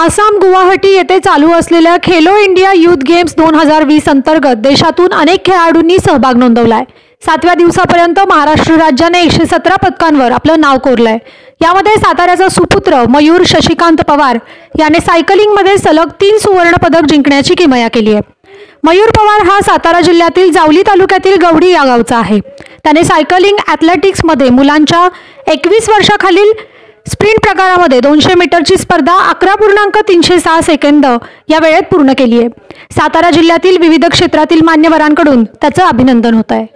आसाम गुवाहाटी येथे चालू असलेल्या खेलो इंडिया युथ गेम्स दोन हजार वीस अंतर्गत देशातून अनेक खेळाडूंनी सहभाग नोंदवलाय. सातव्या दिवसापर्यंत महाराष्ट्र राज्याने एकशे सतरा पदकांवर आपलं नाव कोरलंय. यामध्ये साताऱ्याचा सुपुत्र मयूर शशिकांत पवार याने सायकलिंगमध्ये सलग तीन सुवर्ण पदक जिंकण्याची किमया केली आहे. मयूर पवार हा सातारा जिल्ह्यातील जावली तालुक्यातील गवडी या गावचा आहे. त्याने सायकलिंग ॲथलेटिक्समध्ये मुलांच्या एकवीस वर्षाखालील स्प्रिंट प्रकारामध्ये दोनशे मीटरची स्पर्धा अकरा पूर्णांक तीनशे सहा सेकंद या वेळेत पूर्ण केली आहे. सातारा जिल्ह्यातील विविध क्षेत्रातील मान्यवरांकडून त्याचं अभिनंदन होत आहे.